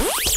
Bye.